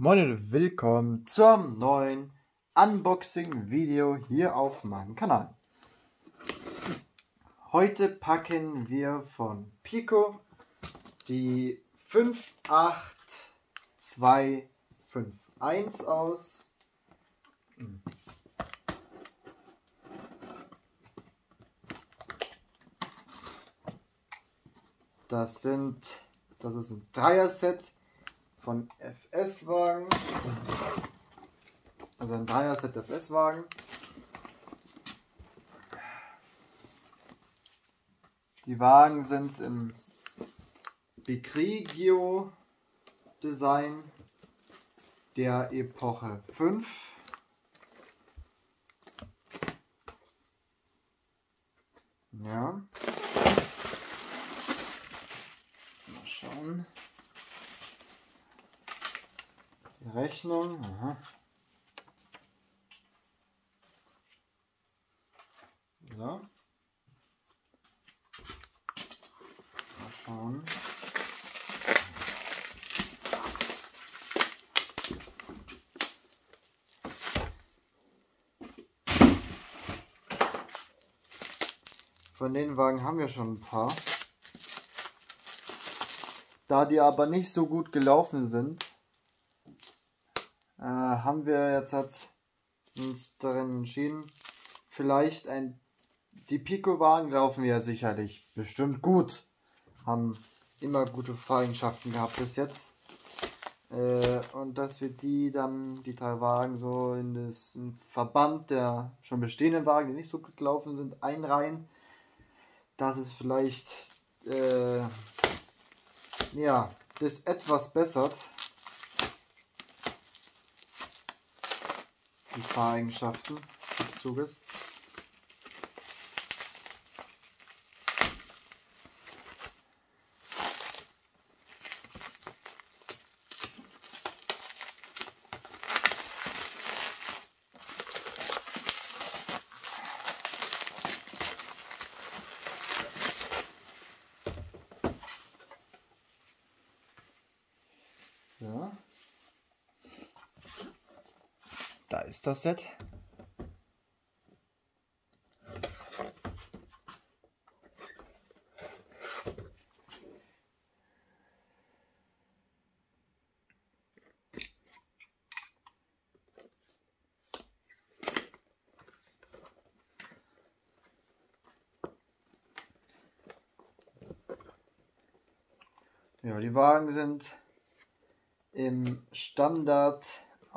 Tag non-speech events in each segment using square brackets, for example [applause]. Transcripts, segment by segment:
Moin und willkommen zum neuen Unboxing-Video hier auf meinem Kanal. Heute packen wir von Pico die 58251 aus. Das sind, das ist ein Dreier-Set von FS-Wagen. Also ein Dreier-Set FS-Wagen. Die Wagen sind im Bigrigio Design der Epoche 5. Ja. Mal schauen. Die Rechnung. Aha. So. Mal schauen. Von den Wagen haben wir schon ein paar. Da die aber nicht so gut gelaufen sind, haben wir jetzt uns darin entschieden, vielleicht ein die Pico-Wagen laufen ja sicherlich bestimmt gut. Haben immer gute Fahreigenschaften gehabt bis jetzt. Äh, und dass wir die dann, die drei Wagen, so in das in Verband der schon bestehenden Wagen, die nicht so gut gelaufen sind, einreihen. Dass es vielleicht äh, ja, das etwas bessert. Die Fahreigenschaften des Zuges. So. Da ist das Set. Ja, die Wagen sind im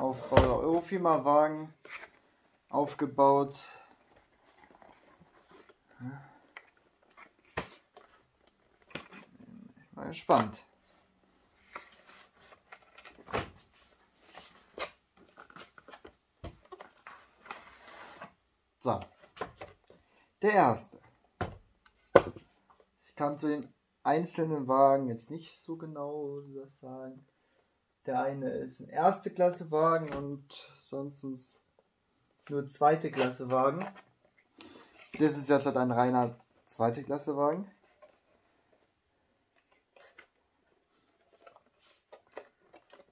Standardaufbau der Eurofirma Wagen aufgebaut. Ich bin gespannt. So. Der erste. Ich kann zu den einzelnen Wagen jetzt nicht so genau das sagen. Der eine ist ein erste Klasse Wagen und sonst nur zweite Klasse Wagen. Das ist jetzt halt ein reiner zweite Klasse Wagen.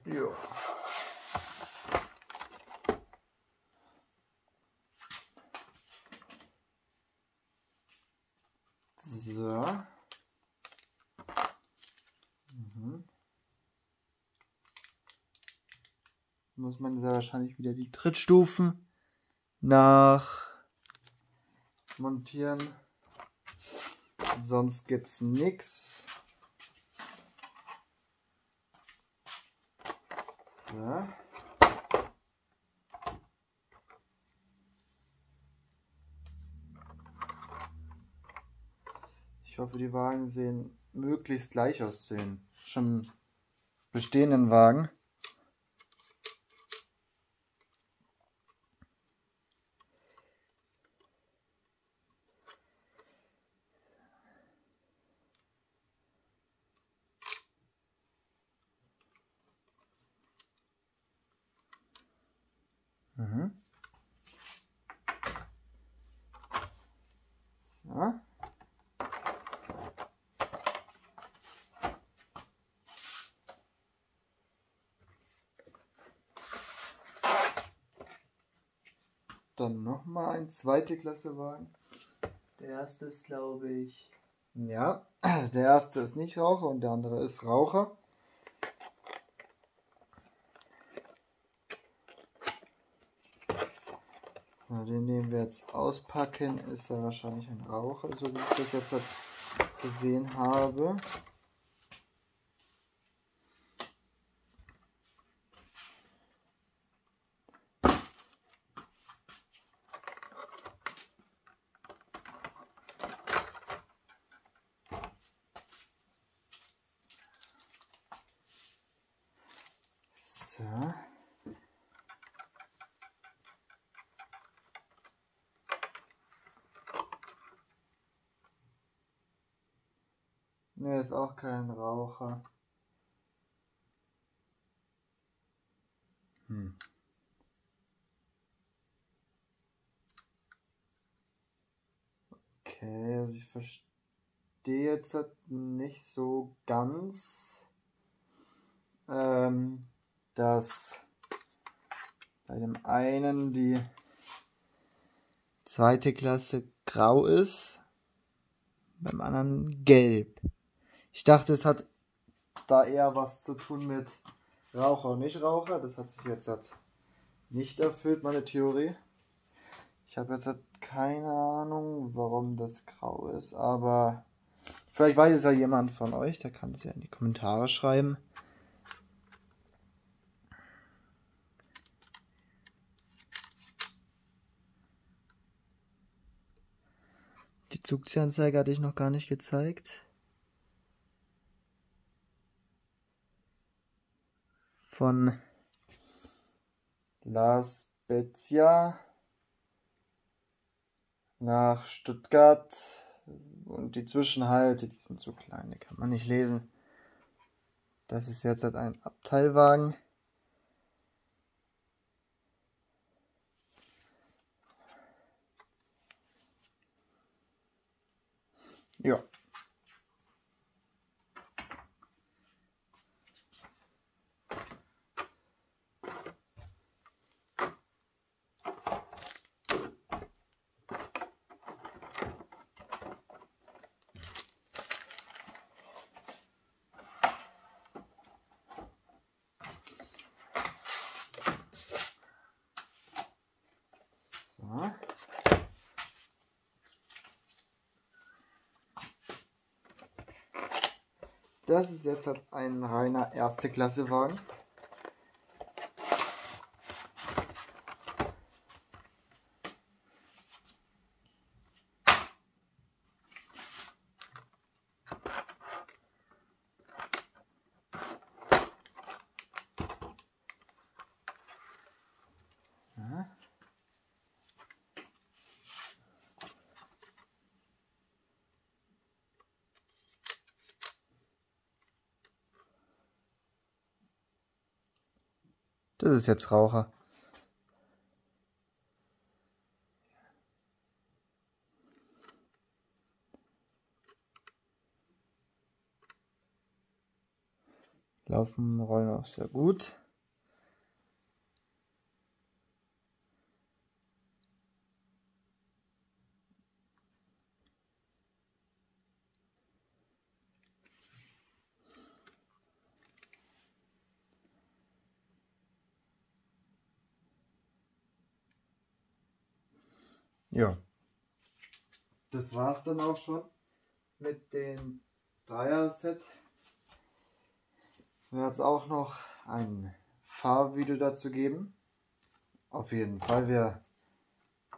Ja. So. Mhm. Muss man sehr wahrscheinlich wieder die Trittstufen nach montieren. Sonst gibt's nichts. So. Ich hoffe, die Wagen sehen möglichst gleich aus schon bestehenden Wagen. Mhm. So. Dann nochmal ein zweite Klasse Wagen. Der erste ist, glaube ich. Ja, [clears throat] der erste ist nicht Raucher und der andere ist Raucher. Na, den nehmen wir jetzt auspacken, ist er wahrscheinlich ein Raucher, so wie ich das jetzt gesehen habe. So. Ne, ist auch kein Raucher. Hm. Okay, also ich verstehe jetzt halt nicht so ganz, ähm, dass bei dem einen die zweite Klasse grau ist, beim anderen gelb. Ich dachte, es hat da eher was zu tun mit Raucher und Nichtraucher. Das hat sich jetzt halt nicht erfüllt, meine Theorie. Ich habe jetzt halt keine Ahnung, warum das grau ist, aber vielleicht weiß es ja jemand von euch, der kann es ja in die Kommentare schreiben. Die Zugziehanzeige hatte ich noch gar nicht gezeigt. Von La Spezia nach Stuttgart und die Zwischenhalte, die sind zu klein, die kann man nicht lesen. Das ist jetzt halt ein Abteilwagen. Ja. So. Das ist jetzt ein reiner erste Klasse Wagen. Das ist jetzt Raucher. Laufen, rollen auch sehr gut. Ja. Das war's dann auch schon mit dem Dreier-Set. Wird es auch noch ein Fahrvideo dazu geben. Auf jeden Fall. Wir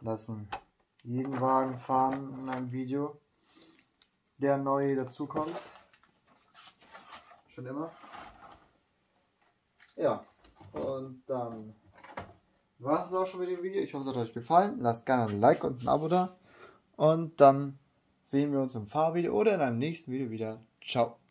lassen jeden Wagen fahren in einem Video, der neu dazukommt. Schon immer. Ja. Und dann war es auch schon mit dem Video. Ich hoffe, es hat euch gefallen. Lasst gerne ein Like und ein Abo da. Und dann sehen wir uns im Fahrvideo oder in einem nächsten Video wieder. Ciao.